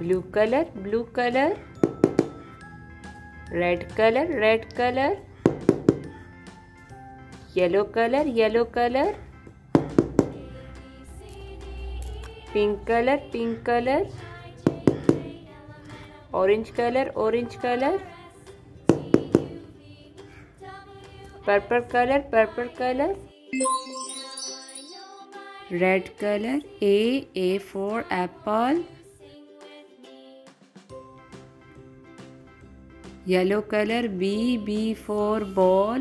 Blue colour blue colour red colour red colour yellow colour yellow colour pink colour pink colour orange colour orange colour purple colour purple colour red colour a a for apple yellow color B B for ball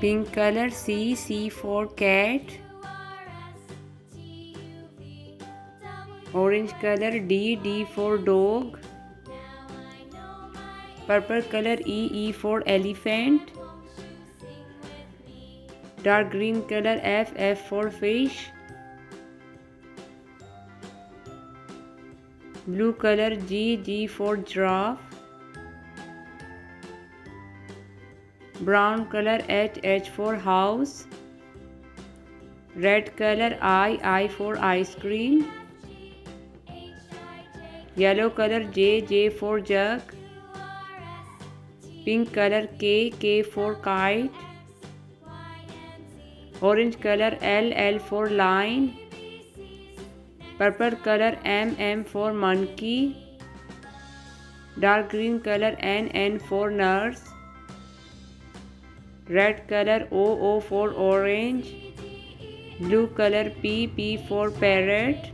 pink color C C for cat orange color D D for dog purple color E E for elephant dark green color F F for fish blue color G, G for giraffe, brown color H, H for house, red color I, I for ice cream, yellow color J, J for jug, pink color K, K for kite, orange color L, L for line, Purple color MM for monkey. Dark green color NN for nurse. Red color OO for orange. Blue color PP for parrot.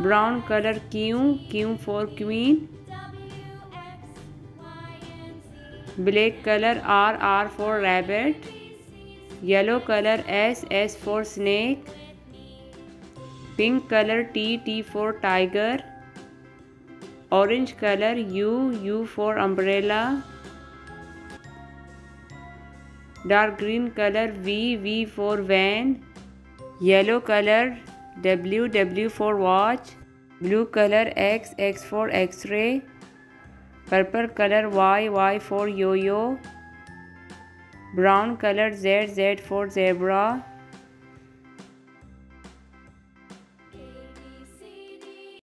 Brown color Q, Q for queen. Black color R, R for rabbit. Yellow color S, S for snake. Pink color T, T for tiger. Orange color U, U for umbrella. Dark green color V, V for van. Yellow color W, W for watch. Blue color X, X for x-ray. Purple color Y, Y for yo-yo. Brown color Z, Z for zebra.